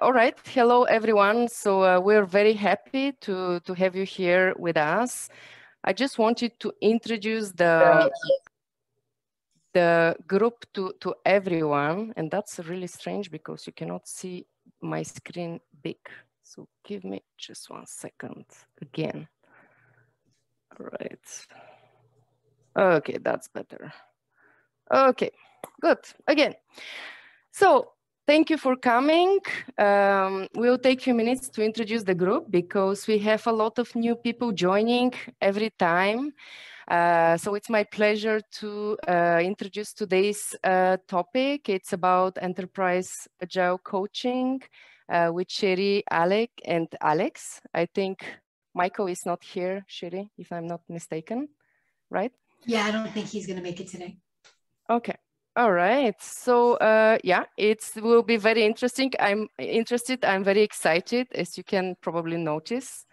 all right, hello everyone. So uh, we're very happy to, to have you here with us. I just wanted to introduce the, the group to, to everyone. And that's really strange because you cannot see my screen big. So give me just one second again. All right. Okay, that's better. Okay, good. Again. So thank you for coming. Um, we'll take a few minutes to introduce the group because we have a lot of new people joining every time. Uh, so it's my pleasure to uh, introduce today's uh, topic. It's about enterprise agile coaching uh, with Cherie, Alec, and Alex. I think Michael is not here, Cherie, if I'm not mistaken, right? Yeah, I don't think he's going to make it today. Okay. All right. So uh, yeah, it will be very interesting. I'm interested. I'm very excited, as you can probably notice.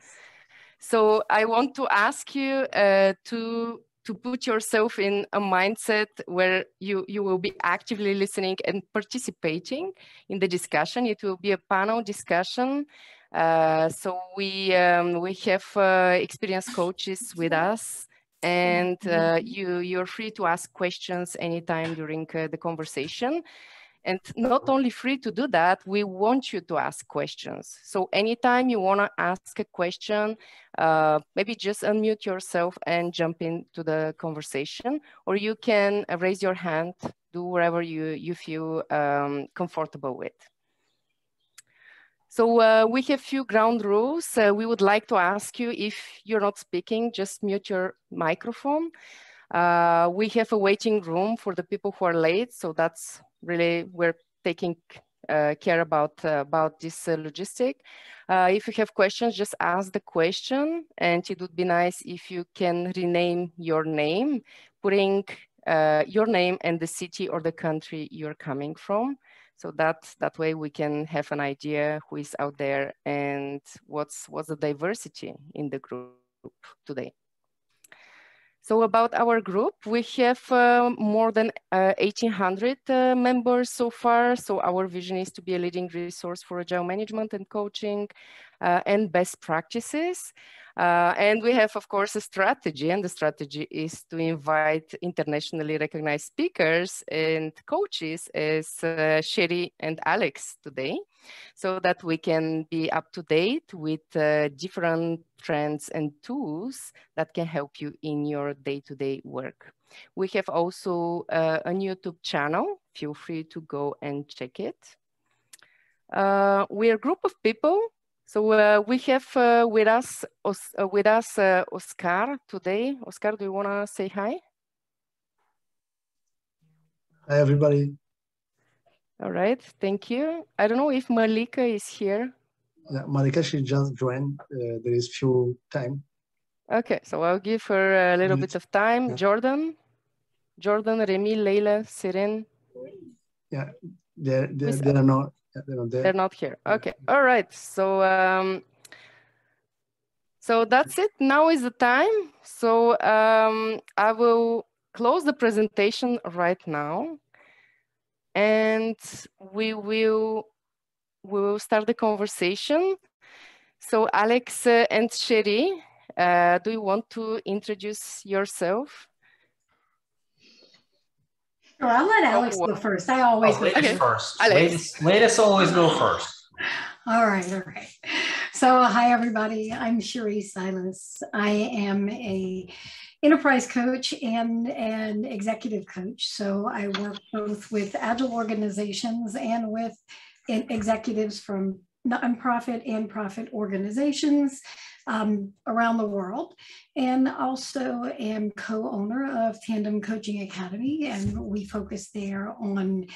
So I want to ask you uh, to to put yourself in a mindset where you you will be actively listening and participating in the discussion. It will be a panel discussion. Uh, so we um, we have uh, experienced coaches with us and uh, you you're free to ask questions anytime during uh, the conversation. And not only free to do that we want you to ask questions. So anytime you want to ask a question uh, maybe just unmute yourself and jump into the conversation or you can raise your hand do whatever you you feel um, comfortable with so uh, we have a few ground rules. Uh, we would like to ask you if you're not speaking, just mute your microphone. Uh, we have a waiting room for the people who are late. So that's really, we're taking uh, care about, uh, about this uh, logistic. if you have questions, just ask the question. And it would be nice if you can rename your name, putting your name and the city or the country you're coming from. So that, that way we can have an idea who is out there and what's, what's the diversity in the group today. So about our group, we have uh, more than uh, 1800 uh, members so far. So our vision is to be a leading resource for agile management and coaching and best practices. Uh, and we have, of course, a strategy, and the strategy is to invite internationally recognized speakers and coaches as uh, Cherie and Alex today, so that we can be up to date with uh, different trends and tools that can help you in your day-to-day -day work. We have also uh, a YouTube channel. Feel free to go and check it. Uh, we're a group of people so uh, we have uh, with us uh, with us uh, Oscar today. Oscar, do you want to say hi? Hi, everybody. All right, thank you. I don't know if Malika is here. Yeah, Malika, she just joined. Uh, there is few time. Okay, so I'll give her a little bit of time. Yeah. Jordan, Jordan, Remy, Leila, Siren. Yeah, there, there, there are no they're not there. They're not here. Okay. All right. So um, so that's it. Now is the time. So um, I will close the presentation right now, and we will we will start the conversation. So Alex uh, and Cherie, uh, do you want to introduce yourself? Sure, I'll let Alex oh, go first. I always oh, go first. Alex. Ladies, always go first. All right, all right. So, hi everybody. I'm Cherie Silas. I am a enterprise coach and an executive coach. So, I work both with agile organizations and with executives from nonprofit and profit organizations um, around the world. And also am co-owner of Tandem Coaching Academy. And we focus there on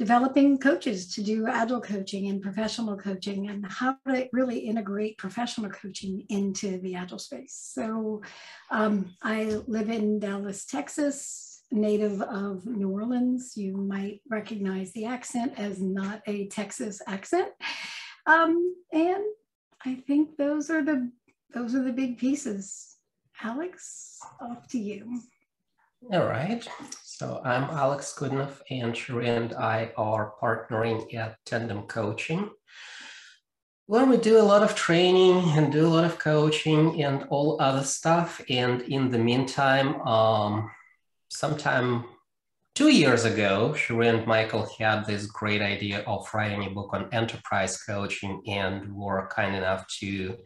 developing coaches to do agile coaching and professional coaching and how to really integrate professional coaching into the agile space. So um, I live in Dallas, Texas, native of New Orleans. You might recognize the accent as not a Texas accent. Um, and I think those are the those are the big pieces. Alex, off to you. All right. So I'm Alex Kudinov, and Sherry and I are partnering at Tandem Coaching. Well, we do a lot of training and do a lot of coaching and all other stuff. And in the meantime, um, sometime two years ago, Cherie and Michael had this great idea of writing a book on enterprise coaching and were kind enough to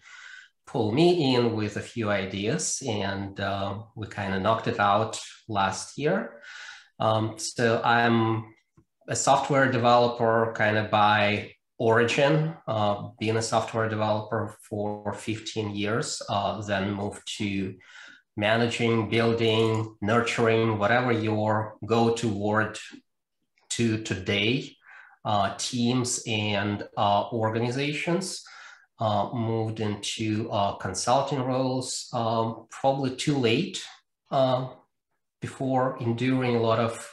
pull me in with a few ideas. And uh, we kind of knocked it out last year. Um, so I'm a software developer kind of by origin, uh, being a software developer for 15 years, uh, then moved to managing, building, nurturing, whatever your go toward to today, uh, teams and uh, organizations. Uh, moved into uh, consulting roles, um, probably too late before enduring a lot of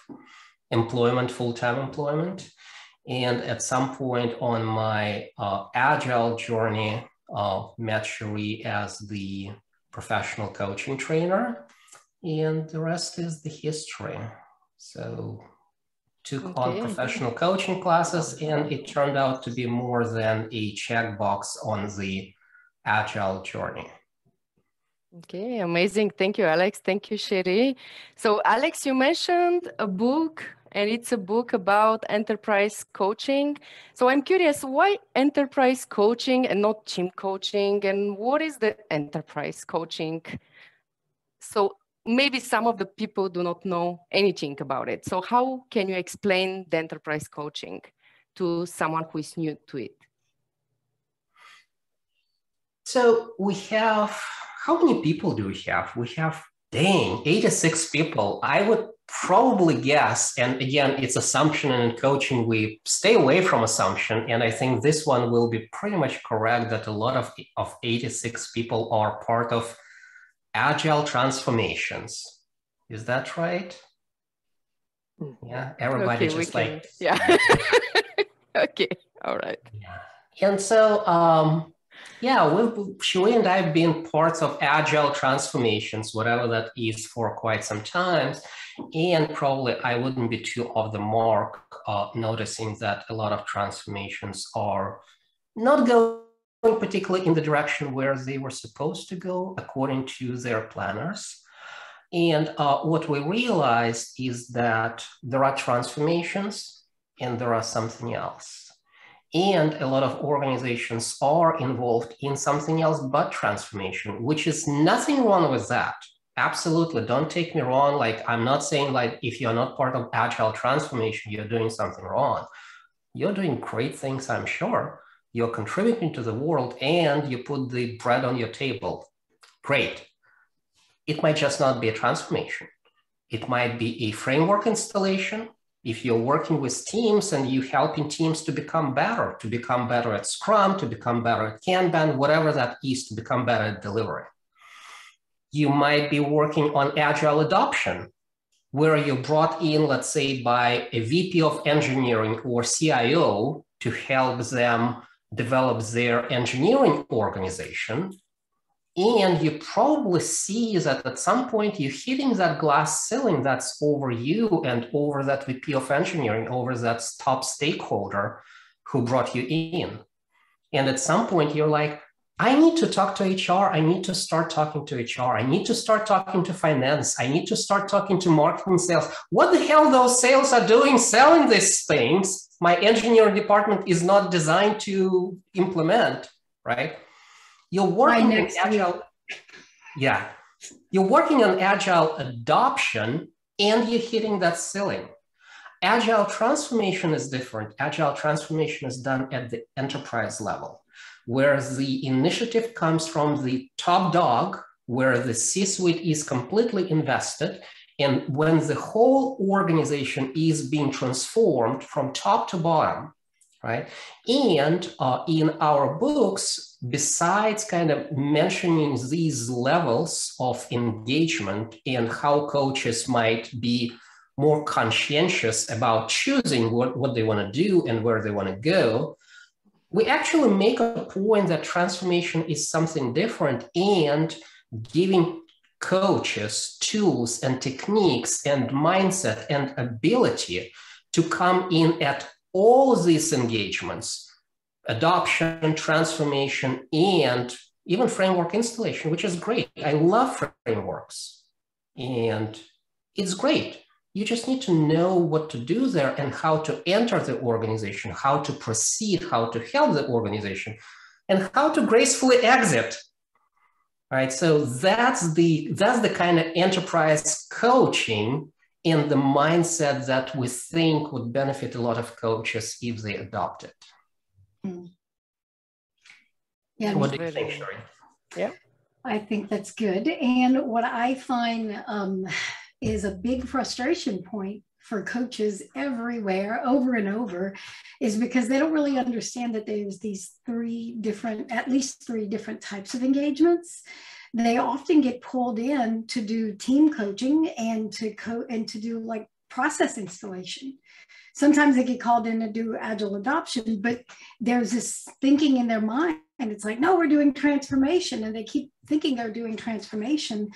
employment, full-time employment. And at some point on my uh, agile journey, uh, met Cherie as the professional coaching trainer. And the rest is the history. So took okay. on professional coaching classes and it turned out to be more than a checkbox on the agile journey. Okay, amazing. Thank you, Alex. Thank you, Cherie. So, Alex, you mentioned a book and it's a book about enterprise coaching. So I'm curious, why enterprise coaching and not team coaching? And what is the enterprise coaching? So maybe some of the people do not know anything about it. So how can you explain the enterprise coaching to someone who is new to it? So we have, how many people do we have? We have, dang, 86 people. I would probably guess, and again, it's assumption and in coaching, we stay away from assumption. And I think this one will be pretty much correct that a lot of, of 86 people are part of agile transformations. Is that right? Hmm. Yeah, everybody okay, just like. Yeah. okay, all right. Yeah. And so, um, yeah, we've, Cherie and I have been parts of agile transformations, whatever that is, for quite some time. And probably I wouldn't be too off the mark uh, noticing that a lot of transformations are not going particularly in the direction where they were supposed to go according to their planners. And uh, what we realized is that there are transformations and there are something else. And a lot of organizations are involved in something else but transformation, which is nothing wrong with that. Absolutely. Don't take me wrong. Like, I'm not saying like if you're not part of agile transformation, you're doing something wrong. You're doing great things, I'm sure. You're contributing to the world and you put the bread on your table. Great. It might just not be a transformation. It might be a framework installation if you're working with teams and you're helping teams to become better, to become better at Scrum, to become better at Kanban, whatever that is, to become better at delivery. You might be working on agile adoption, where you're brought in, let's say, by a VP of engineering or CIO to help them develop their engineering organization and you probably see that at some point you're hitting that glass ceiling that's over you and over that VP of engineering, over that top stakeholder who brought you in. And at some point you're like, I need to talk to HR. I need to start talking to HR. I need to start talking to finance. I need to start talking to marketing sales. What the hell those sales are doing selling these things? My engineering department is not designed to implement, right? You're working on agile. Yeah. You're working on agile adoption and you're hitting that ceiling. Agile transformation is different. Agile transformation is done at the enterprise level, whereas the initiative comes from the top dog, where the C suite is completely invested. And when the whole organization is being transformed from top to bottom, right? And uh, in our books, besides kind of mentioning these levels of engagement and how coaches might be more conscientious about choosing what, what they want to do and where they want to go, we actually make a point that transformation is something different and giving coaches tools and techniques and mindset and ability to come in at all these engagements adoption, transformation, and even framework installation, which is great. I love frameworks and it's great. You just need to know what to do there and how to enter the organization, how to proceed, how to help the organization, and how to gracefully exit. Right. So that's the that's the kind of enterprise coaching in the mindset that we think would benefit a lot of coaches if they adopt it. Mm. Yeah, what do you think, Cherie? Yeah. I think that's good. And what I find um, is a big frustration point for coaches everywhere over and over is because they don't really understand that there's these three different, at least three different types of engagements. They often get pulled in to do team coaching and to co and to do like process installation. Sometimes they get called in to do agile adoption, but there's this thinking in their mind. And it's like, no, we're doing transformation. And they keep thinking they're doing transformation.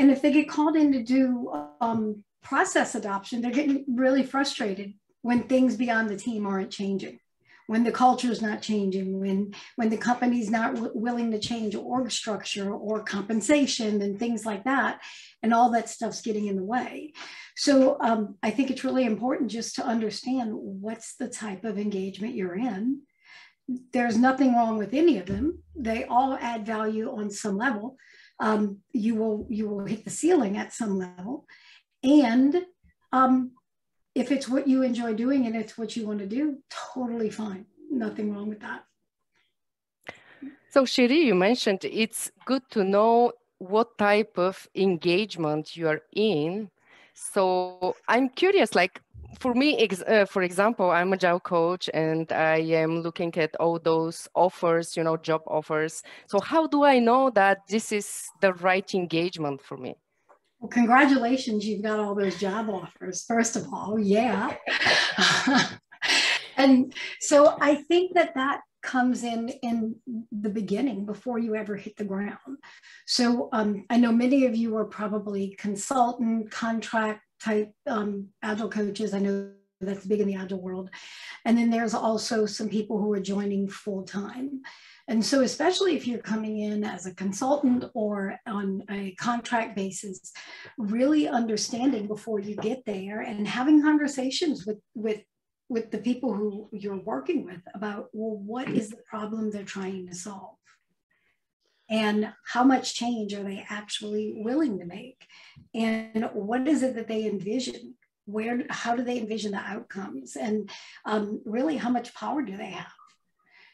And if they get called in to do um, process adoption, they're getting really frustrated when things beyond the team aren't changing when the culture is not changing, when when the company's not w- willing to change org structure or compensation and things like that, and all that stuff's getting in the way. So um, I think it's really important just to understand what's the type of engagement you're in. There's nothing wrong with any of them. They all add value on some level. Um, you will you will hit the ceiling at some level, and um, if it's what you enjoy doing and it's what you want to do, totally fine. Nothing wrong with that. So Cherie, you mentioned it's good to know what type of engagement you are in. So I'm curious, like for me, ex uh, for example, I'm a job coach and I am looking at all those offers, you know, job offers. So how do I know that this is the right engagement for me? Well, congratulations, you've got all those job offers, first of all. Yeah. and so I think that that comes in in the beginning before you ever hit the ground. So um, I know many of you are probably consultant, contract type um, agile coaches. I know that's big in the agile world. And then there's also some people who are joining full time. And so, especially if you're coming in as a consultant or on a contract basis, really understanding before you get there and having conversations with, with, with the people who you're working with about, well, what is the problem they're trying to solve? And how much change are they actually willing to make? And what is it that they envision? Where, how do they envision the outcomes? And um, really, how much power do they have?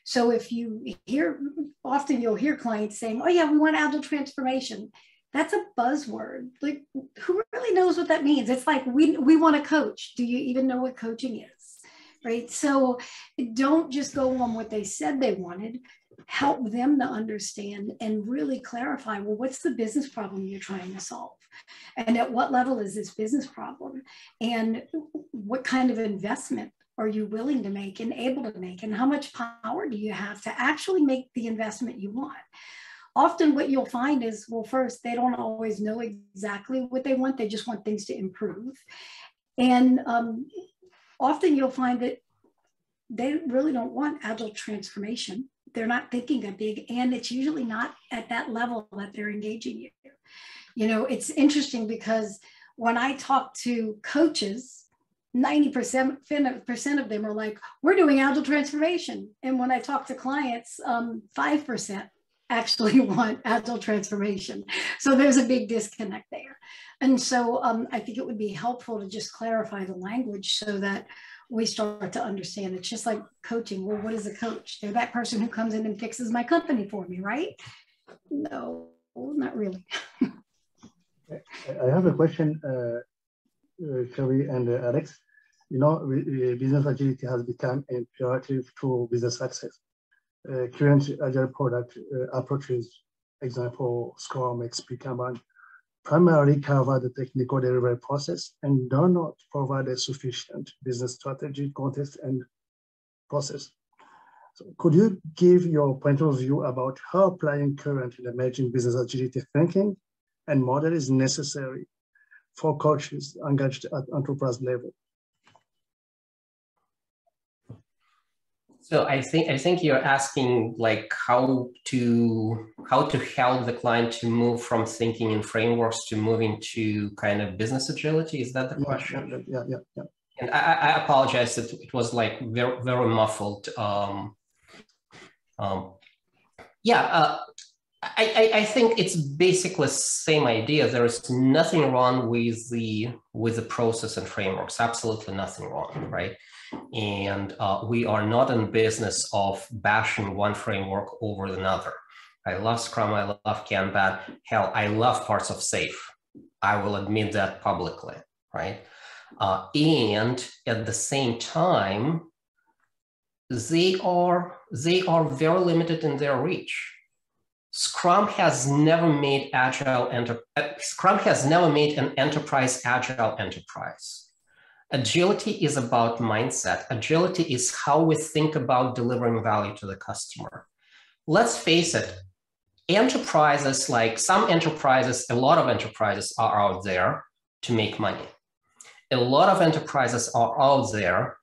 So if you hear, often you'll hear clients saying, oh yeah, we want agile transformation. That's a buzzword. Like who really knows what that means? It's like we, we want to coach. Do you even know what coaching is? Right. So don't just go on what they said they wanted. Help them to understand and really clarify well, what's the business problem you're trying to solve? And at what level is this business problem? And what kind of investment are you willing to make and able to make? And how much power do you have to actually make the investment you want? Often, what you'll find is well, first, they don't always know exactly what they want, they just want things to improve. And um, often, you'll find that they really don't want agile transformation. They're not thinking a big, and it's usually not at that level that they're engaging you. You know, it's interesting because when I talk to coaches, 90% of them are like, we're doing agile transformation. And when I talk to clients, um, 5% actually want agile transformation. So there's a big disconnect there. And so um, I think it would be helpful to just clarify the language so that we start to understand. It's just like coaching. Well, what is a coach? They're that person who comes in and fixes my company for me, right? No, not really. I have a question, uh, uh, Kerry and uh, Alex you know, business agility has become imperative to business success. Uh, current agile product uh, approaches, example, Scrum, XP, Kanban, primarily cover the technical delivery process and do not provide a sufficient business strategy, context, and process. So could you give your point of view about how applying current and emerging business agility thinking and model is necessary for coaches engaged at enterprise level? So I think I think you're asking like how to how to help the client to move from thinking in frameworks to moving to kind of business agility. Is that the question? Yeah, yeah, yeah. And I, I apologize that it was like very very muffled. Um, um, yeah, uh, I, I, I think it's basically the same idea. There is nothing wrong with the with the process and frameworks. Absolutely nothing wrong, right? And uh, we are not in business of bashing one framework over another. I love Scrum, I love Kanban. Hell, I love parts of SAFe. I will admit that publicly, right? Uh, and at the same time, they are they are very limited in their reach. Scrum has never made agile enter, uh, Scrum has never made an enterprise agile enterprise. Agility is about mindset. Agility is how we think about delivering value to the customer. Let's face it, enterprises, like some enterprises, a lot of enterprises are out there to make money. A lot of enterprises are out there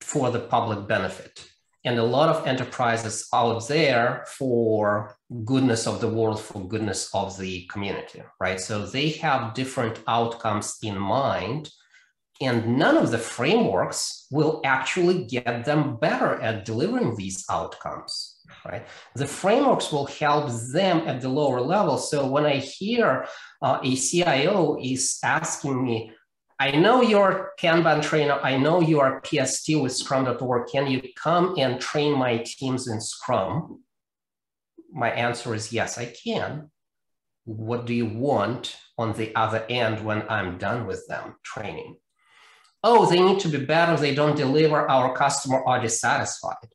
for the public benefit. And a lot of enterprises out there for goodness of the world, for goodness of the community, right? So they have different outcomes in mind and none of the frameworks will actually get them better at delivering these outcomes, right? The frameworks will help them at the lower level. So when I hear uh, a CIO is asking me, I know you're Kanban trainer, I know you are PST with Scrum.org, can you come and train my teams in Scrum? My answer is yes, I can. What do you want on the other end when I'm done with them training? Oh, they need to be better, they don't deliver, our customer are dissatisfied.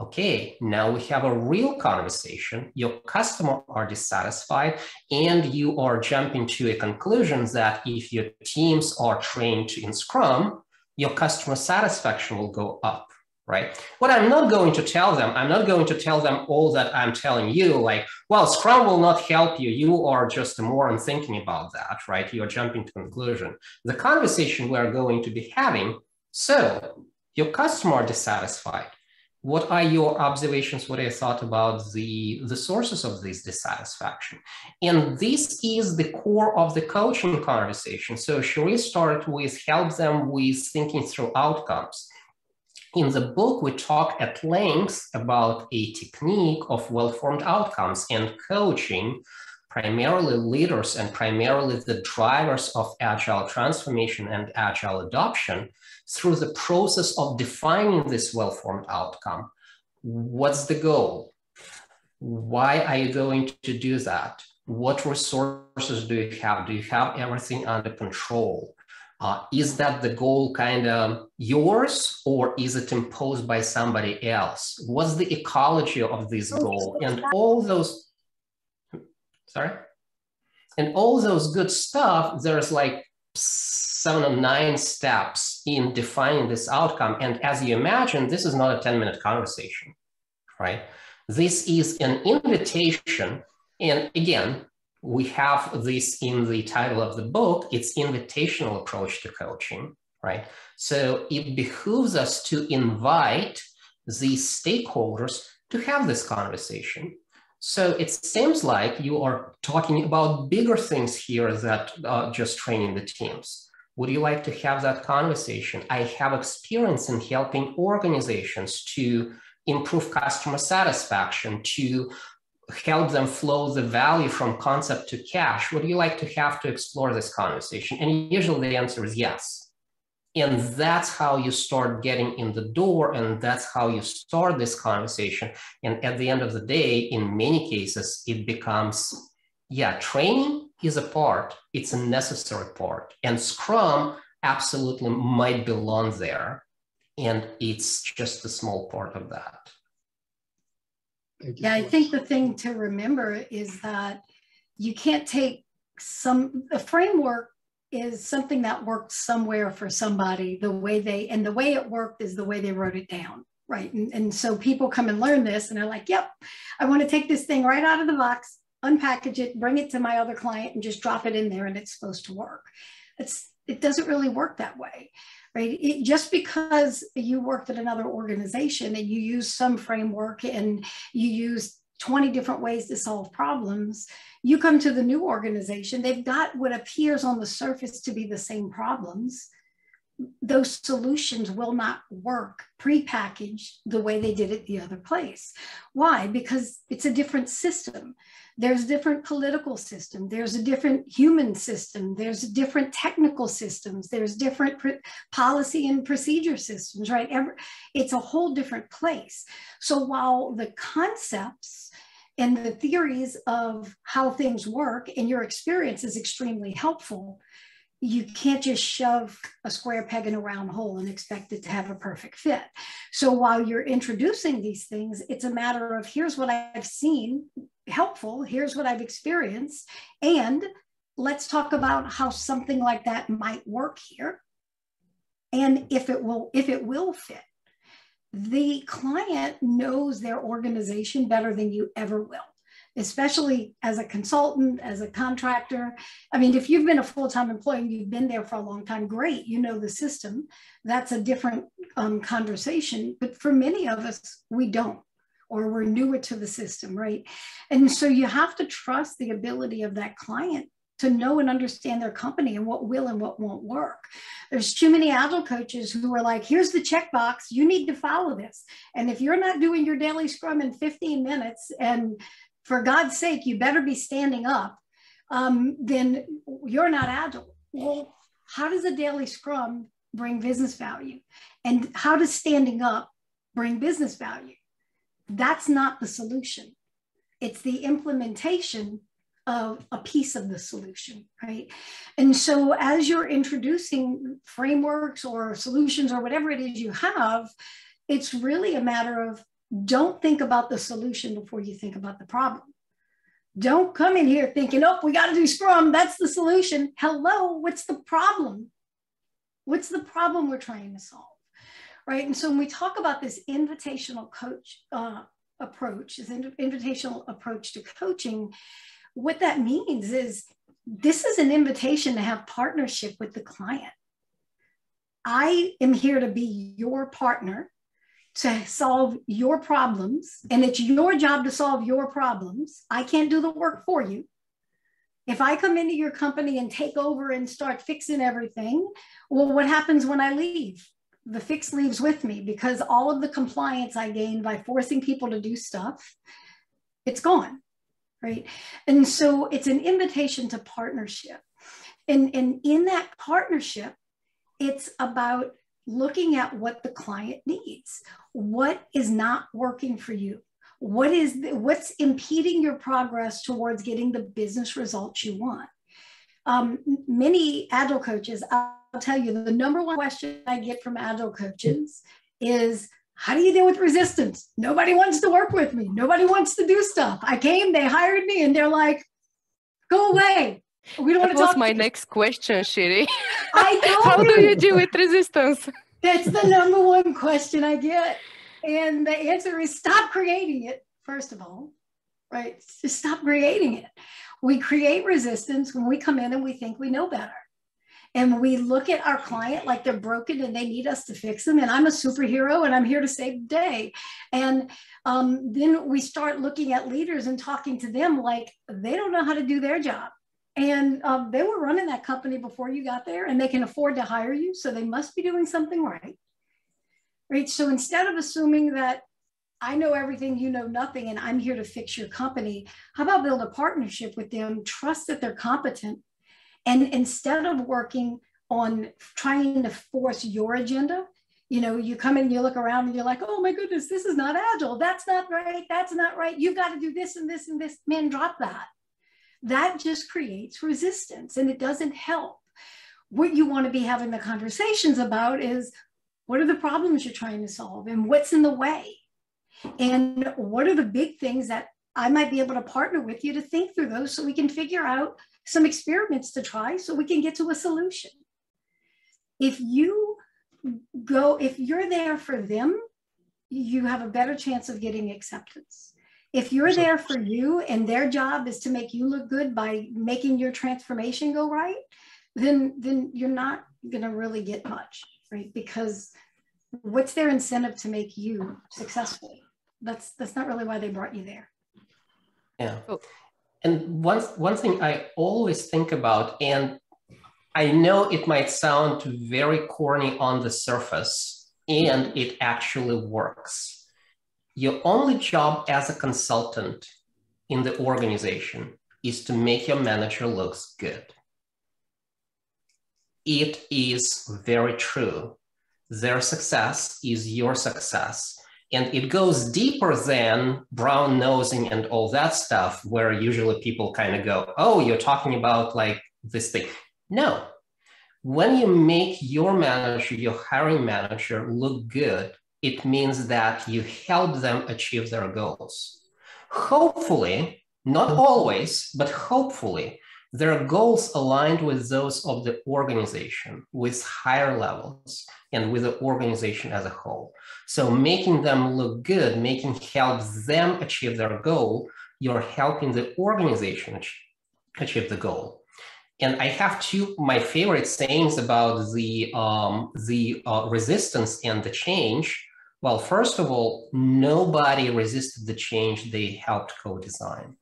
Okay, now we have a real conversation. Your customer are dissatisfied, and you are jumping to a conclusion that if your teams are trained in Scrum, your customer satisfaction will go up right? What I'm not going to tell them, I'm not going to tell them all that I'm telling you, like, well, Scrum will not help you. You are just a moron thinking about that, right? You're jumping to conclusion. The conversation we're going to be having, so your customer are dissatisfied. What are your observations? What are your thoughts about the, the sources of this dissatisfaction? And this is the core of the coaching conversation. So Cherie started with help them with thinking through outcomes in the book, we talk at length about a technique of well-formed outcomes and coaching primarily leaders and primarily the drivers of agile transformation and agile adoption through the process of defining this well-formed outcome. What's the goal? Why are you going to do that? What resources do you have? Do you have everything under control? Uh, is that the goal kind of yours or is it imposed by somebody else? What's the ecology of this goal? And all those, sorry? And all those good stuff, there's like seven or nine steps in defining this outcome. And as you imagine, this is not a 10 minute conversation, right? This is an invitation. And again, we have this in the title of the book it's invitational approach to coaching right? So it behooves us to invite these stakeholders to have this conversation. So it seems like you are talking about bigger things here that uh, just training the teams. Would you like to have that conversation? I have experience in helping organizations to improve customer satisfaction to help them flow the value from concept to cash, would you like to have to explore this conversation? And usually the answer is yes. And that's how you start getting in the door, and that's how you start this conversation. And at the end of the day, in many cases, it becomes yeah, training is a part, it's a necessary part. And Scrum absolutely might belong there. And it's just a small part of that yeah, I think the thing to remember is that you can't take some, the framework is something that worked somewhere for somebody the way they, and the way it worked is the way they wrote it down. Right. And, and so people come and learn this and they're like, yep, I want to take this thing right out of the box, unpackage it, bring it to my other client and just drop it in there and it's supposed to work. It's, it doesn't really work that way right? It, just because you worked at another organization and you use some framework and you use 20 different ways to solve problems you come to the new organization they've got what appears on the surface to be the same problems those solutions will not work prepackaged the way they did it the other place. Why? Because it's a different system. There's a different political system. There's a different human system. There's different technical systems. There's different policy and procedure systems, right? Every, it's a whole different place. So while the concepts and the theories of how things work and your experience is extremely helpful, you can't just shove a square peg in a round hole and expect it to have a perfect fit. So while you're introducing these things, it's a matter of here's what I've seen helpful, here's what I've experienced, and let's talk about how something like that might work here and if it will if it will fit. The client knows their organization better than you ever will especially as a consultant, as a contractor. I mean, if you've been a full time employee and you've been there for a long time, great, you know the system. That's a different um, conversation. But for many of us, we don't, or we're newer to the system, right? And so you have to trust the ability of that client to know and understand their company and what will and what won't work. There's too many agile coaches who are like, here's the checkbox, you need to follow this. And if you're not doing your daily scrum in 15 minutes and for God's sake, you better be standing up, um, then you're not agile. Well, how does a daily scrum bring business value? And how does standing up bring business value? That's not the solution. It's the implementation of a piece of the solution, right? And so as you're introducing frameworks or solutions or whatever it is you have, it's really a matter of don't think about the solution before you think about the problem. Don't come in here thinking, oh, we got to do Scrum. That's the solution. Hello, what's the problem? What's the problem we're trying to solve? Right. And so when we talk about this invitational coach uh, approach, this invitational approach to coaching, what that means is this is an invitation to have partnership with the client. I am here to be your partner to solve your problems, and it's your job to solve your problems. I can't do the work for you. If I come into your company and take over and start fixing everything, well, what happens when I leave? The fix leaves with me because all of the compliance I gained by forcing people to do stuff, it's gone, right? And so it's an invitation to partnership. And, and in that partnership, it's about looking at what the client needs. What is not working for you? What is what's impeding your progress towards getting the business results you want? Um, many agile coaches, I'll tell you, the number one question I get from agile coaches is, how do you deal with resistance? Nobody wants to work with me. Nobody wants to do stuff. I came, they hired me, and they're like, go away. We don't that want to was my next question, Cherie. I know. How do you deal with resistance? That's the number one question I get. And the answer is stop creating it, first of all, right? Just stop creating it. We create resistance when we come in and we think we know better. And we look at our client like they're broken and they need us to fix them. And I'm a superhero and I'm here to save the day. And um, then we start looking at leaders and talking to them like they don't know how to do their job and um, they were running that company before you got there and they can afford to hire you. So they must be doing something right. Right. So instead of assuming that I know everything, you know nothing, and I'm here to fix your company, how about build a partnership with them, trust that they're competent, and instead of working on trying to force your agenda, you know, you come in, you look around, and you're like, oh my goodness, this is not agile. That's not right. That's not right. You've got to do this and this and this. Man, drop that that just creates resistance and it doesn't help. What you want to be having the conversations about is what are the problems you're trying to solve and what's in the way? And what are the big things that I might be able to partner with you to think through those so we can figure out some experiments to try so we can get to a solution. If you go, if you're there for them, you have a better chance of getting acceptance. If you're there for you and their job is to make you look good by making your transformation go right, then then you're not going to really get much, right? Because what's their incentive to make you successful? That's that's not really why they brought you there. Yeah. Oh. And one one thing I always think about, and I know it might sound very corny on the surface, and it actually works. Your only job as a consultant in the organization is to make your manager looks good. It is very true. Their success is your success. And it goes deeper than brown nosing and all that stuff, where usually people kind of go, oh, you're talking about like this thing. No. When you make your manager, your hiring manager look good, it means that you help them achieve their goals. Hopefully, not always, but hopefully, their goals aligned with those of the organization with higher levels and with the organization as a whole. So making them look good, making help them achieve their goal, you're helping the organization achieve the goal. And I have two my favorite sayings about the um, the uh, resistance and the change. Well, first of all, nobody resisted the change they helped co-design.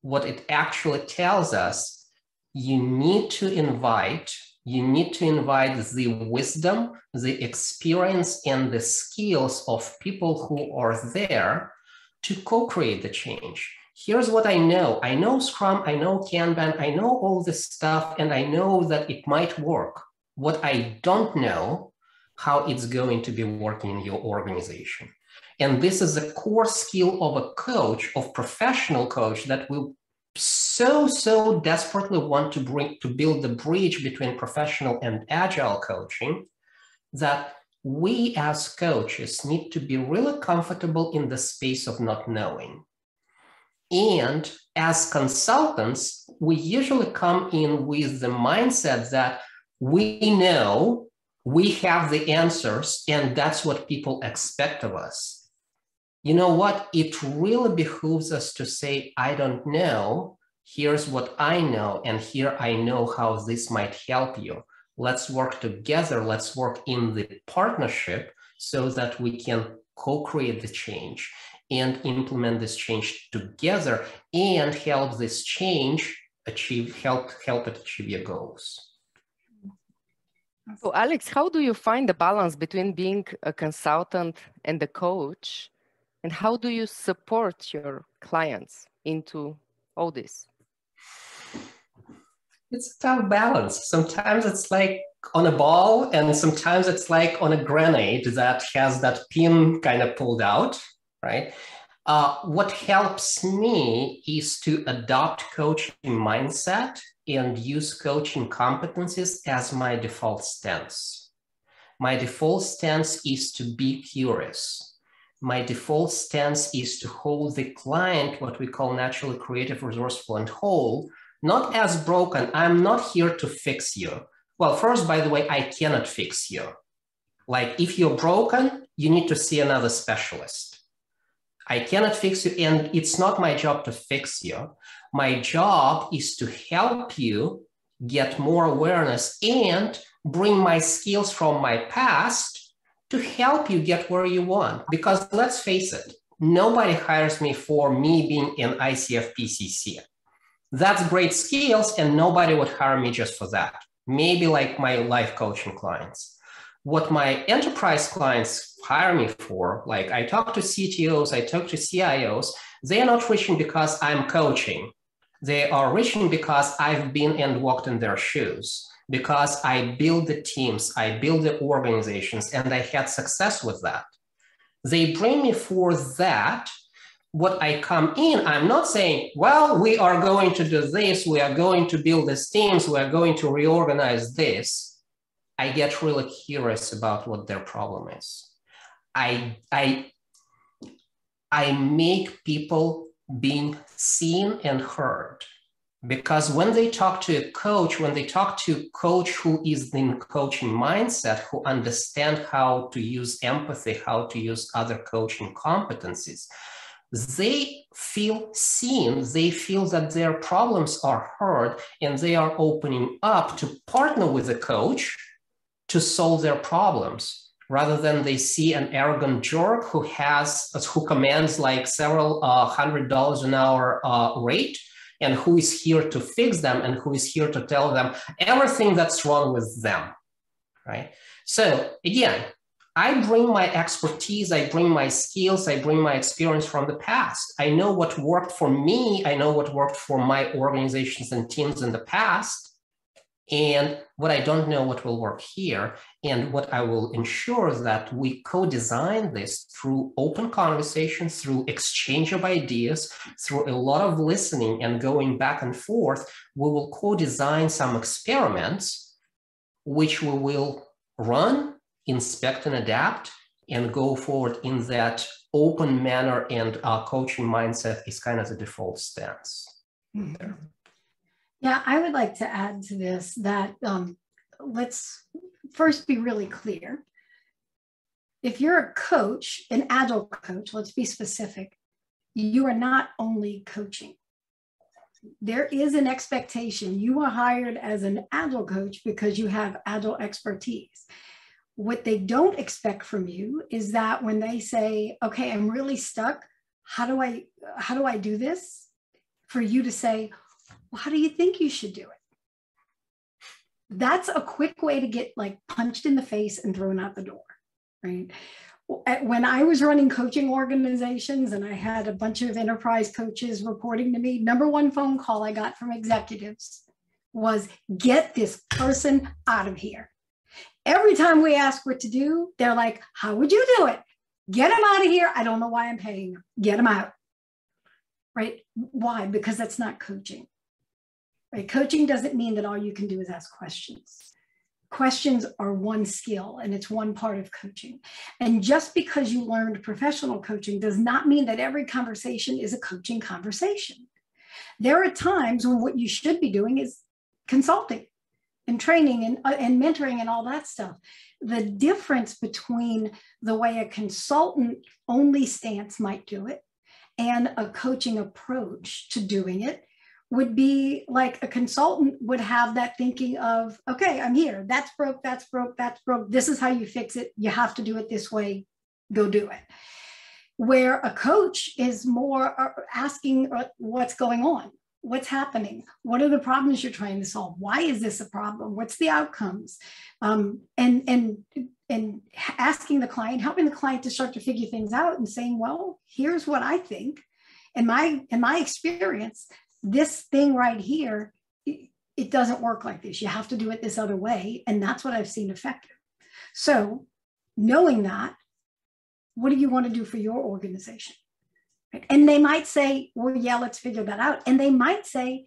What it actually tells us, you need to invite you need to invite the wisdom, the experience, and the skills of people who are there to co create the change. Here's what I know I know Scrum, I know Kanban, I know all this stuff, and I know that it might work. What I don't know, how it's going to be working in your organization. And this is a core skill of a coach, of professional coach that will so so desperately want to bring to build the bridge between professional and agile coaching that we as coaches need to be really comfortable in the space of not knowing and as consultants we usually come in with the mindset that we know we have the answers and that's what people expect of us you know what? It really behooves us to say, I don't know. Here's what I know. And here I know how this might help you. Let's work together. Let's work in the partnership so that we can co create the change and implement this change together and help this change achieve help help it achieve your goals so alex how do you find the balance between being a consultant and a coach and how do you support your clients into all this? It's a tough balance. Sometimes it's like on a ball, and sometimes it's like on a grenade that has that pin kind of pulled out, right? Uh, what helps me is to adopt coaching mindset and use coaching competencies as my default stance. My default stance is to be curious my default stance is to hold the client, what we call naturally creative, resourceful, and whole, not as broken. I'm not here to fix you. Well, first, by the way, I cannot fix you. Like if you're broken, you need to see another specialist. I cannot fix you, and it's not my job to fix you. My job is to help you get more awareness and bring my skills from my past to help you get where you want. Because let's face it, nobody hires me for me being an ICF PCC. That's great skills, and nobody would hire me just for that. Maybe like my life coaching clients. What my enterprise clients hire me for, like I talk to CTOs, I talk to CIOs, they are not reaching because I'm coaching. They are reaching because I've been and walked in their shoes because I build the teams, I build the organizations, and I had success with that. They bring me for that. What I come in, I'm not saying, well, we are going to do this, we are going to build these teams, we are going to reorganize this. I get really curious about what their problem is. I, I, I make people being seen and heard. Because when they talk to a coach when they talk to a coach who is in coaching mindset who understand how to use empathy how to use other coaching competencies they feel seen, they feel that their problems are heard, and they are opening up to partner with a coach to solve their problems rather than they see an arrogant jerk who has who commands like several uh, hundred dollars an hour uh, rate and who is here to fix them and who is here to tell them everything that's wrong with them right so again I bring my expertise, I bring my skills, I bring my experience from the past. I know what worked for me, I know what worked for my organizations and teams in the past. And what I don't know what will work here. And what I will ensure is that we co-design this through open conversations, through exchange of ideas, through a lot of listening and going back and forth. We will co-design some experiments, which we will run inspect and adapt and go forward in that open manner and uh, coaching mindset is kind of the default stance mm-hmm. there. Yeah, I would like to add to this that um, let's first be really clear. If you're a coach, an agile coach, let's be specific, you are not only coaching. There is an expectation. You are hired as an agile coach because you have agile expertise what they don't expect from you is that when they say okay i'm really stuck how do i how do i do this for you to say well, how do you think you should do it that's a quick way to get like punched in the face and thrown out the door right when i was running coaching organizations and i had a bunch of enterprise coaches reporting to me number one phone call i got from executives was get this person out of here Every time we ask what to do, they're like, How would you do it? Get them out of here. I don't know why I'm paying them. Get them out. Right? Why? Because that's not coaching. Right? Coaching doesn't mean that all you can do is ask questions. Questions are one skill and it's one part of coaching. And just because you learned professional coaching does not mean that every conversation is a coaching conversation. There are times when what you should be doing is consulting and training and, uh, and mentoring and all that stuff. The difference between the way a consultant only stance might do it and a coaching approach to doing it would be like a consultant would have that thinking of, okay, I'm here. That's broke, that's broke, that's broke. This is how you fix it. You have to do it this way. Go do it. Where a coach is more uh, asking uh, what's going on what's happening what are the problems you're trying to solve why is this a problem what's the outcomes um, and and and asking the client helping the client to start to figure things out and saying well here's what i think in my in my experience this thing right here it, it doesn't work like this you have to do it this other way and that's what i've seen effective so knowing that what do you want to do for your organization and they might say, well, yeah, let's figure that out. And they might say,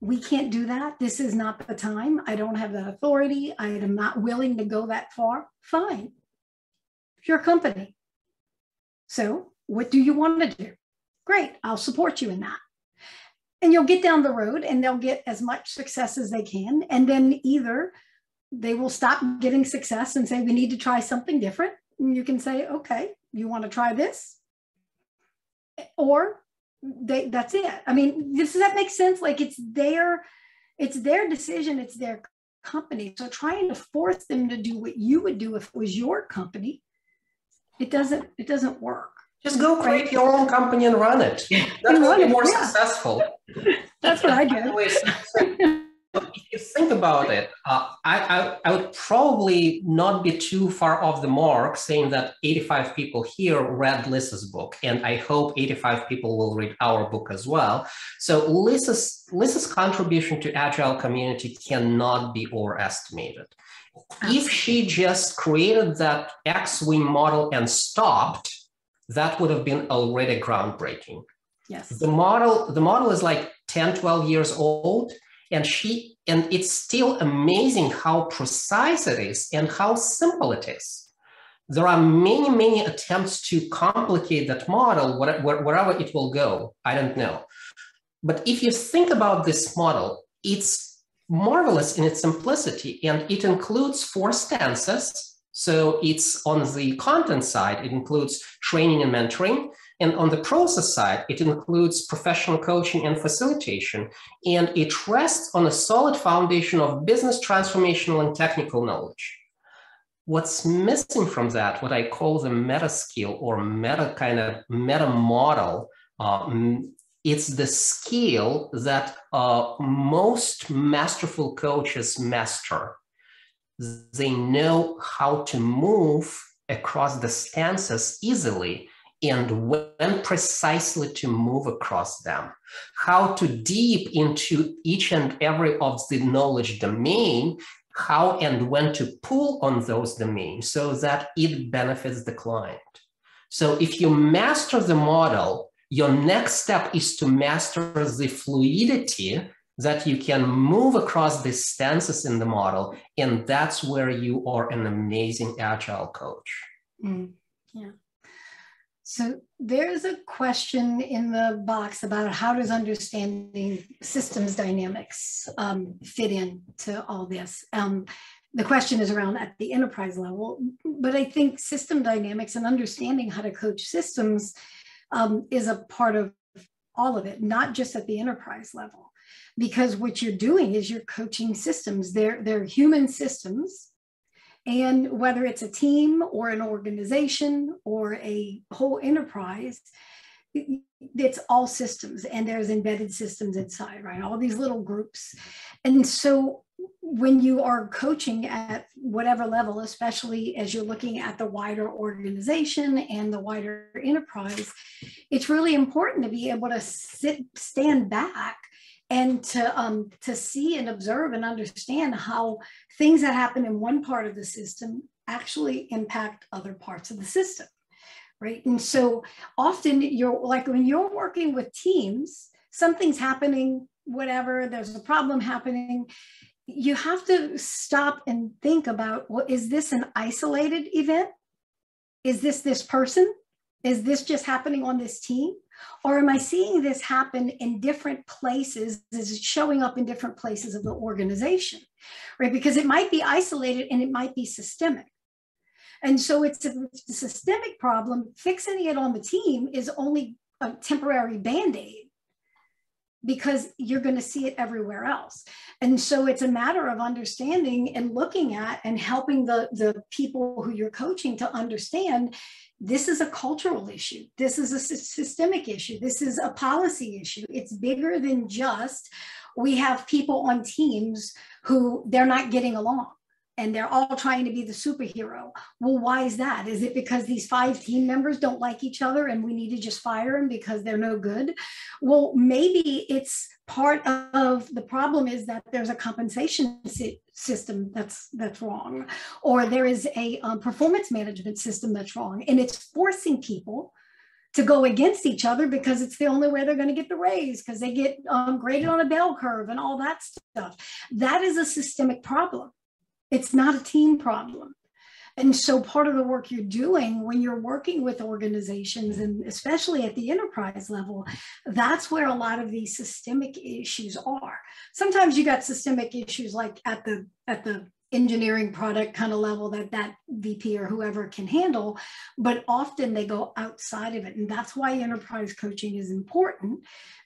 we can't do that. This is not the time. I don't have that authority. I am not willing to go that far. Fine. Your company. So, what do you want to do? Great. I'll support you in that. And you'll get down the road and they'll get as much success as they can. And then either they will stop getting success and say, we need to try something different. And you can say, okay, you want to try this? or they that's it i mean does that make sense like it's their it's their decision it's their company so trying to force them to do what you would do if it was your company it doesn't it doesn't work just go create your own company and run it that's will be more yeah. successful that's what i do if you think about it, uh, I, I, I, would probably not be too far off the mark saying that 85 people here read Lyssa's book, and I hope 85 people will read our book as well. So Lyssa's, Lyssa's contribution to Agile community cannot be overestimated. If she just created that X-Wing model and stopped, that would have been already groundbreaking. Yes. The model, the model is like 10, 12 years old and she and it's still amazing how precise it is and how simple it is. There are many many attempts to complicate that model wherever it will go. I don't know. But if you think about this model it's marvelous in its simplicity and it includes four stances. So it's on the content side it includes training and mentoring And on the process side, it includes professional coaching and facilitation, and it rests on a solid foundation of business transformational and technical knowledge. What's missing from that, what I call the meta skill or meta kind of meta model, uh, it's the skill that uh, most masterful coaches master. They know how to move across the stances easily and when precisely to move across them, how to deep into each and every of the knowledge domain, how and when to pull on those domains so that it benefits the client. So if you master the model, your next step is to master the fluidity that you can move across the stances in the model. And that's where you are an amazing agile coach. Mm, yeah. So there's a question in the box about how does understanding systems dynamics um, fit in to all this. Um, the question is around at the enterprise level, but I think system dynamics and understanding how to coach systems um, is a part of all of it, not just at the enterprise level. Because what you're doing is you're coaching systems. They're, they're human systems. And whether it's a team or an organization or a whole enterprise, it's all systems and there's embedded systems inside, right? All these little groups. And so when you are coaching at whatever level, especially as you're looking at the wider organization and the wider enterprise, it's really important to be able to sit, stand back and to um, to see and observe and understand how things that happen in one part of the system actually impact other parts of the system right? And so often you're like when you're working with teams something's happening whatever there's a problem happening you have to stop and think about well is this an isolated event? Is this this person is this just happening on this team? Or am i seeing this happen in different places? Is it showing up in different places of the organization right? Because it might be isolated and it might be systemic. And so it's a, it's a systemic problem. Fixing it on the team is only a temporary band-aid because you're going to see it everywhere else. And so it's a matter of understanding and looking at and helping the, the people who you're coaching to understand this is a cultural issue. This is a systemic issue. This is a policy issue. It's bigger than just we have people on teams who they're not getting along and they're all trying to be the superhero. Well, why is that? Is it because these five team members don't like each other and we need to just fire them because they're no good? Well, maybe it's part of the problem is that there's a compensation system that's that's wrong, or there is a um, performance management system that's wrong, and it's forcing people to go against each other because it's the only way they're going to get the raise because they get um, graded on a bell curve and all that stuff. That is a systemic problem it's not a team problem. And so part of the work you're doing when you're working with organizations and especially at the enterprise level, that's where a lot of these systemic issues are. Sometimes you got systemic issues like at the at the engineering product kind of level that that VP or whoever can handle, but often they go outside of it. And that's why enterprise coaching is important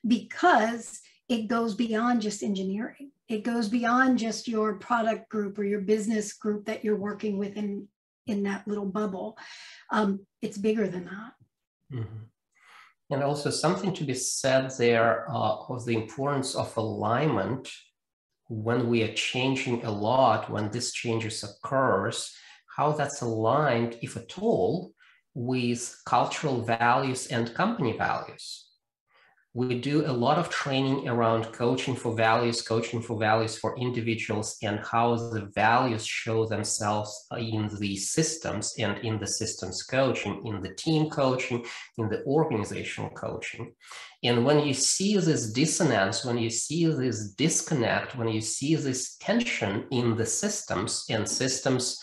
because it goes beyond just engineering. It goes beyond just your product group or your business group that you're working with in, in that little bubble. Um, it's bigger than that. Mm-hmm. And also something to be said there uh, of the importance of alignment when we are changing a lot, when this changes occurs, how that's aligned, if at all, with cultural values and company values we do a lot of training around coaching for values, coaching for values for individuals, and how the values show themselves in the systems and in the systems coaching, in the team coaching, in the organizational coaching. And when you see this dissonance, when you see this disconnect, when you see this tension in the systems and systems,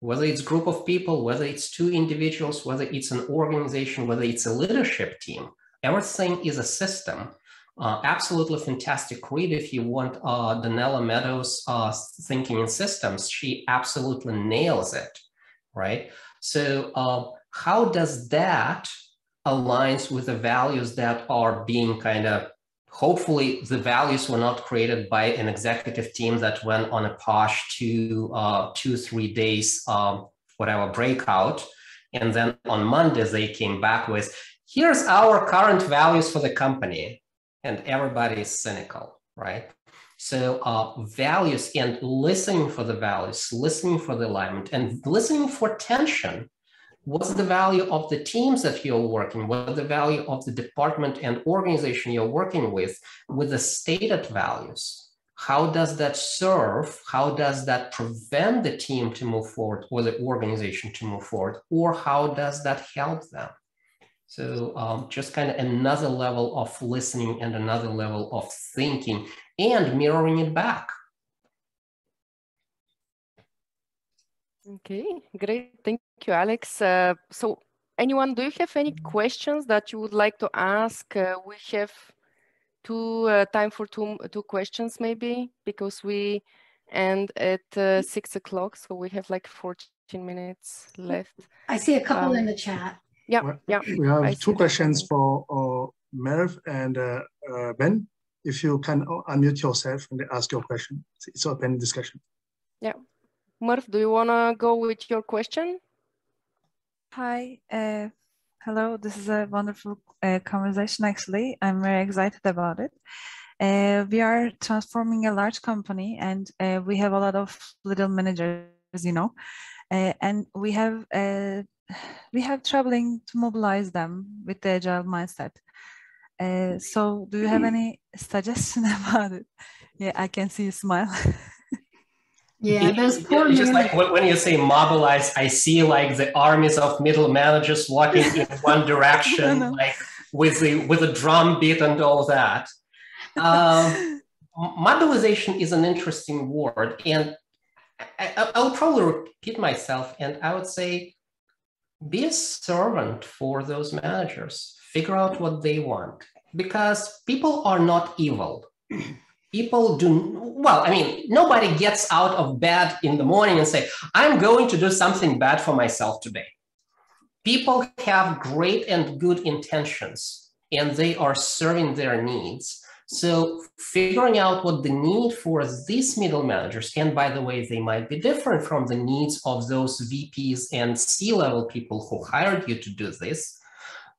whether it's group of people, whether it's two individuals, whether it's an organization, whether it's a leadership team, Everything is a system. Uh, absolutely fantastic read if you want uh, Donella Meadows uh, thinking in systems. She absolutely nails it, right? So uh, how does that aligns with the values that are being kind of hopefully the values were not created by an executive team that went on a posh two uh, two three days um, whatever breakout and then on monday they came back with here's our current values for the company and everybody is cynical right? So uh, values and listening for the values listening for the alignment and listening for tension what's the value of the teams that you're working what's the value of the department and organization you're working with with the stated values. How does that serve how does that prevent the team to move forward or the organization to move forward or how does that help them so um, just kind of another level of listening and another level of thinking and mirroring it back Okay, great. Thank you, Alex. Uh, so anyone, do you have any questions that you would like to ask? Uh, we have two uh, time for two, two questions maybe, because we end at uh, six o'clock. So we have like 14 minutes left. I see a couple um, in the chat. Yeah, yeah. We have I two questions for uh, Merv and uh, Ben. If you can unmute yourself and ask your question. It's open discussion. Yeah. Murph, do you want to go with your question? Hi. Uh, hello. This is a wonderful uh, conversation, actually. I'm very excited about it. Uh, we are transforming a large company and uh, we have a lot of little managers, you know, uh, and we have uh, we have troubling to mobilize them with the agile mindset. so do you have any suggestion about it? Yeah, I can see you smile. Yeah, those poor Just like when you say mobilize, I see like the armies of middle managers walking in one direction, no, no. like with the with a drum beat and all that. Um, mobilization is an interesting word, and I, I'll probably repeat myself, and I would say, be a servant for those managers. Figure out what they want, because people are not evil. People do well i mean nobody gets out of bed in the morning and say i'm going to do something bad for myself today. People have great and good intentions and they are serving their needs so figuring out what the need for these middle managers and by the way they might be different from the needs of those vps and c level people who hired you to do this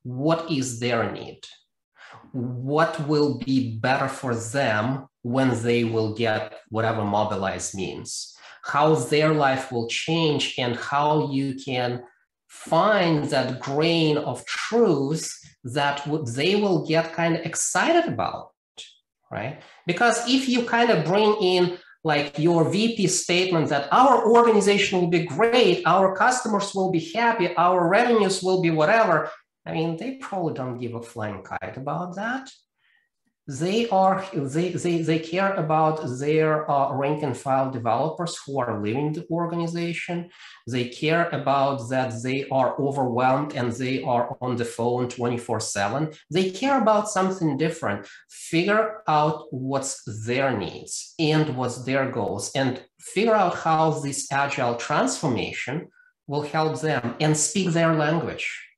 what is their need? What will be better for them when they will get whatever mobilize means, how their life will change, and how you can find that grain of truth that they will get kind of excited about, right? Because if you kind of bring in like your VP statement that our organization will be great, our customers will be happy, our revenues will be whatever, I mean, they probably don't give a flying kite about that they are they, they, they care about their uh, rank and file developers who are leaving the organization. They care about that they are overwhelmed and they are on the phone 24 7 they care about something different. Figure out what's their needs and what's their goals and figure out how this agile transformation will help them and speak their language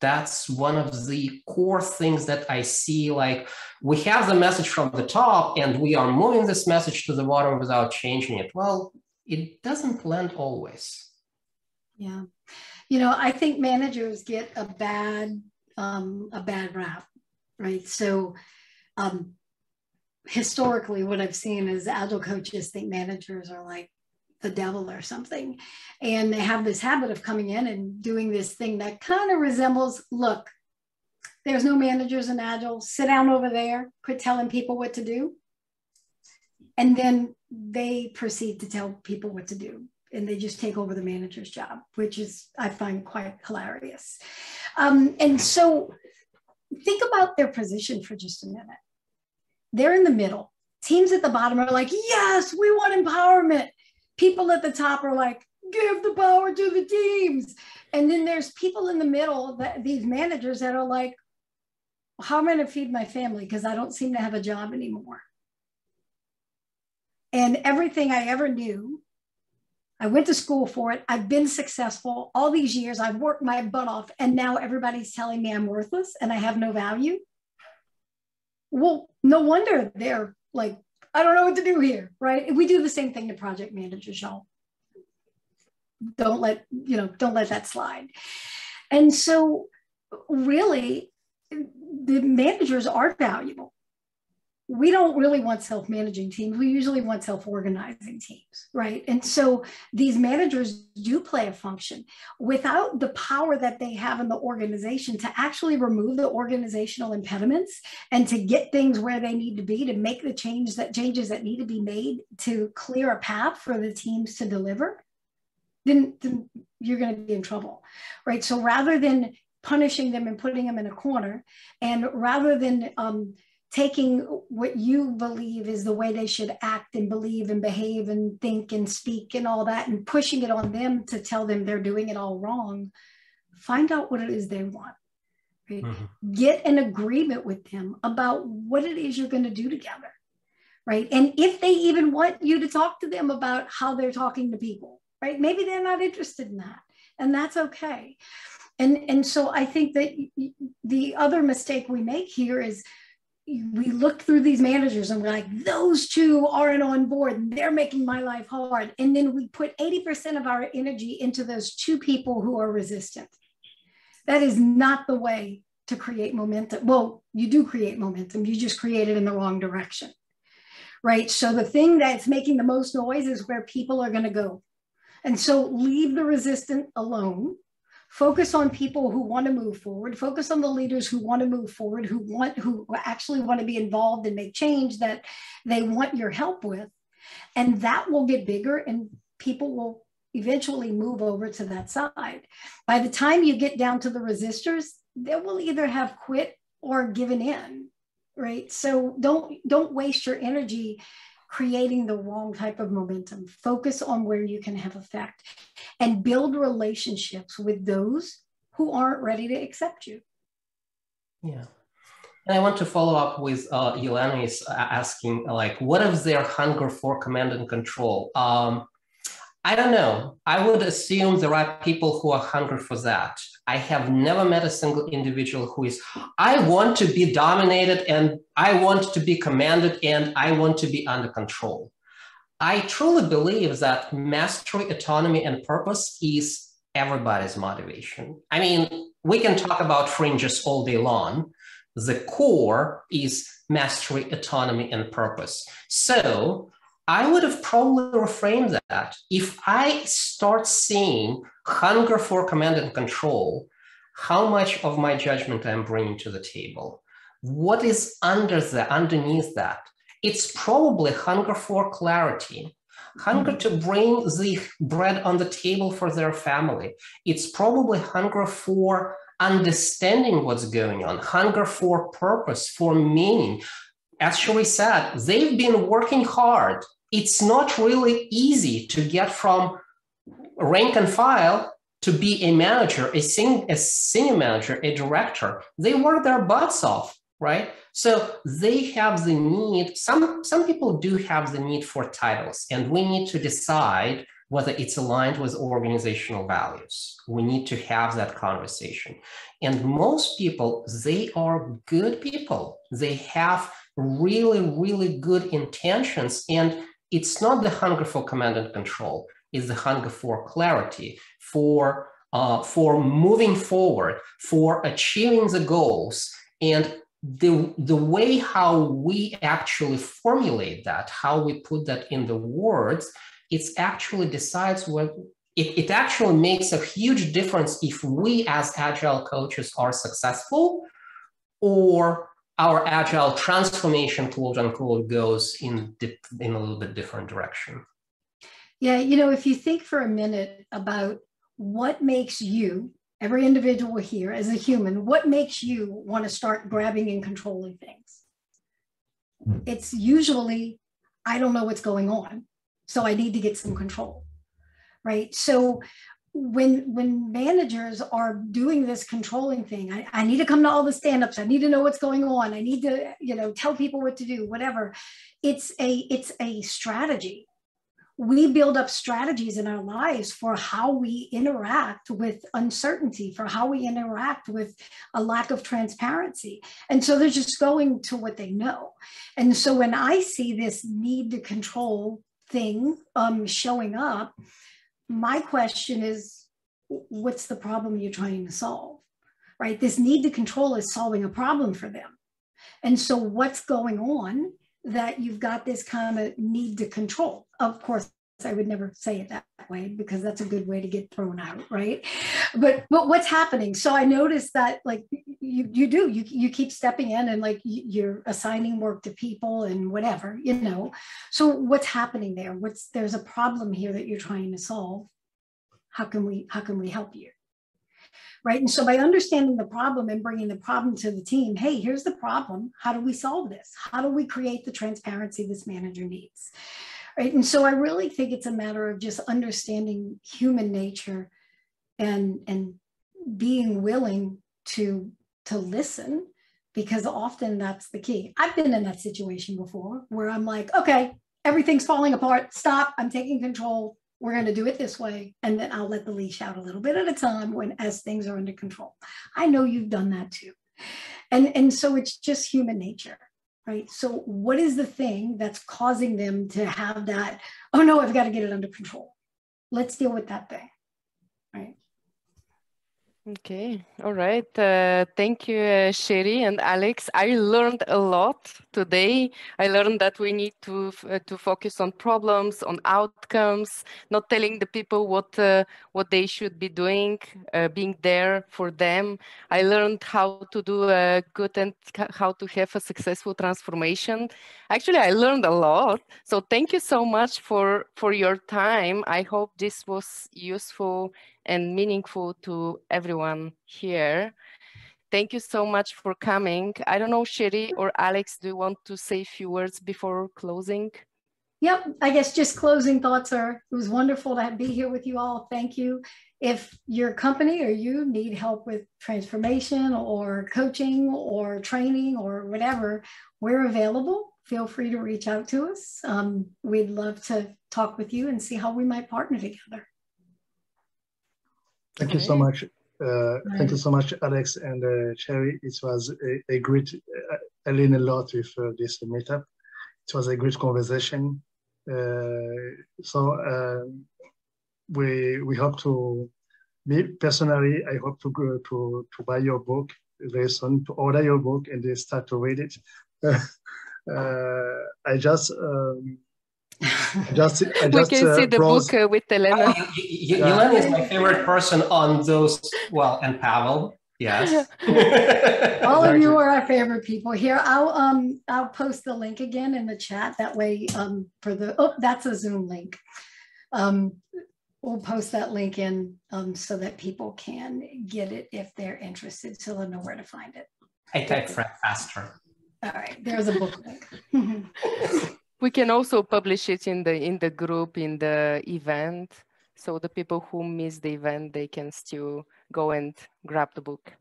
that's one of the core things that I see. Like we have the message from the top and we are moving this message to the bottom without changing it. Well, it doesn't land always. Yeah. You know, I think managers get a bad um, a bad rap, right? So um, historically, what I've seen is agile coaches think managers are like the devil or something. And they have this habit of coming in and doing this thing that kind of resembles look, there's no managers in Agile, sit down over there, quit telling people what to do. And then they proceed to tell people what to do. And they just take over the manager's job, which is, I find quite hilarious. Um, and so think about their position for just a minute. They're in the middle. Teams at the bottom are like, yes, we want empowerment people at the top are like, give the power to the teams. And then there's people in the middle, that these managers that are like, how am I going to feed my family? Because I don't seem to have a job anymore. And everything I ever knew I went to school for it. I've been successful all these years. I've worked my butt off, and now everybody's telling me I'm worthless and I have no value. Well, no wonder they're like, I don't know what to do here, right? We do the same thing to project managers, y'all. Don't let, you know, don't let that slide. And so, really, the managers are valuable we don't really want self-managing teams. We usually want self-organizing teams right? And so these managers do play a function. Without the power that they have in the organization to actually remove the organizational impediments and to get things where they need to be to make the change that changes that need to be made to clear a path for the teams to deliver then, then you're going to be in trouble right? So rather than punishing them and putting them in a corner and rather than um, taking what you believe is the way they should act and believe and behave and think and speak and all that and pushing it on them to tell them they're doing it all wrong find out what it is they want right? mm-hmm. get an agreement with them about what it is you're going to do together right and if they even want you to talk to them about how they're talking to people right maybe they're not interested in that and that's okay and and so i think that the other mistake we make here is we look through these managers and we're like, those two aren't on board. They're making my life hard. And then we put 80% of our energy into those two people who are resistant. That is not the way to create momentum. Well, you do create momentum, you just create it in the wrong direction. Right. So the thing that's making the most noise is where people are going to go. And so leave the resistant alone focus on people who want to move forward. Focus on the leaders who want to move forward who want who actually want to be involved and make change that they want your help with. And that will get bigger and people will eventually move over to that side. By the time you get down to the resistors they will either have quit or given in right? So don't don't waste your energy creating the wrong type of momentum. Focus on where you can have effect and build relationships with those who aren't ready to accept you. Yeah. And I want to follow up with uh, Yelena is asking, like, what is their hunger for command and control? Um, I don't know. I would assume there are people who are hungry for that. I have never met a single individual who is, I want to be dominated and I want to be commanded and I want to be under control. I truly believe that mastery, autonomy, and purpose is everybody's motivation. I mean, we can talk about fringes all day long. The core is mastery, autonomy, and purpose. So I would have probably reframed that. If I start seeing hunger for command and control, how much of my judgment I'm bringing to the table? What is under the underneath that? It's probably hunger for clarity, hunger to bring the bread on the table for their family. It's probably hunger for understanding what's going on, hunger for purpose, for meaning. As Cherie said, they've been working hard it's not really easy to get from rank and file to be a manager, a, sing, a senior manager, a director. They work their butts off, right? So they have the need, some, some people do have the need for titles, and we need to decide whether it's aligned with organizational values. We need to have that conversation. And most people, they are good people. They have really, really good intentions. And it's not the hunger for command and control, it's the hunger for clarity, for uh, for moving forward, for achieving the goals. And the, the way how we actually formulate that, how we put that in the words, it actually decides what it, it actually makes a huge difference if we as agile coaches are successful or our agile transformation quote unquote goes in in a little bit different direction. Yeah you know if you think for a minute about what makes you every individual here as a human what makes you want to start grabbing and controlling things? Hmm. It's usually i don't know what's going on so i need to get some control right? So when when managers are doing this controlling thing I, I need to come to all the stand-ups i need to know what's going on i need to you know tell people what to do whatever it's a it's a strategy we build up strategies in our lives for how we interact with uncertainty, for how we interact with a lack of transparency. And so they're just going to what they know. And so when I see this need to control thing um, showing up, my question is what's the problem you're trying to solve? Right? This need to control is solving a problem for them. And so what's going on that you've got this kind of need to control. Of course, I would never say it that way because that's a good way to get thrown out, right? But but what's happening? So I noticed that like you you do you you keep stepping in and like you're assigning work to people and whatever you know. So what's happening there? What's there's a problem here that you're trying to solve. How can we how can we help you? right? And so by understanding the problem and bringing the problem to the team, hey, here's the problem. How do we solve this? How do we create the transparency this manager needs? Right. And so I really think it's a matter of just understanding human nature and and being willing to to listen because often that's the key. I've been in that situation before where I'm like, okay, everything's falling apart. Stop. I'm taking control. We're going to do it this way. And then i'll let the leash out a little bit at a time when as things are under control. I know you've done that too. And and so it's just human nature right? So what is the thing that's causing them to have that oh no i've got to get it under control. Let's deal with that thing right Okay, all right. Uh, thank you, uh, Cherie and Alex. I learned a lot today. I learned that we need to uh, to focus on problems, on outcomes, not telling the people what uh, what they should be doing, uh, being there for them. I learned how to do a good and how to have a successful transformation. Actually, I learned a lot. So thank you so much for for your time. I hope this was useful and meaningful to everyone here. Thank you so much for coming. I don't know, Cherie or Alex, do you want to say a few words before closing? Yep, I guess just closing thoughts are it was wonderful to be here with you all. Thank you. If your company or you need help with transformation or coaching or training or whatever, we're available. Feel free to reach out to us. Um, we'd love to talk with you and see how we might partner together. Thank you so much. Uh, thank you so much, Alex and uh, Cherie. It was a, a great, uh, I learned a lot with uh, this meetup. It was a great conversation. Uh, so um, we we hope to, me personally, I hope to go to, to buy your book very soon, to order your book and then start to read it. Uh, I just, um, just, I just, we can uh, see the book uh, with Elena. Uh, yeah. is my favorite person on those. Well, and Pavel. Yes. All of you are our favorite people here. I'll um I'll post the link again in the chat. That way, um for the oh that's a Zoom link. Um, we'll post that link in um so that people can get it if they're interested, so they'll know where to find it. I type faster. All right, there's a book link. We can also publish it in the in the group in the event. So the people who miss the event, they can still go and grab the book.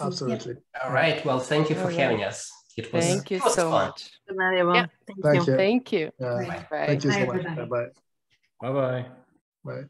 Absolutely. All right. Well, thank you for right. having us. It was, thank you was so fun. much. Yeah. Thank, you. Thank you. Yeah. Bye. Thank you so much. Bye-bye. Bye-bye. Bye.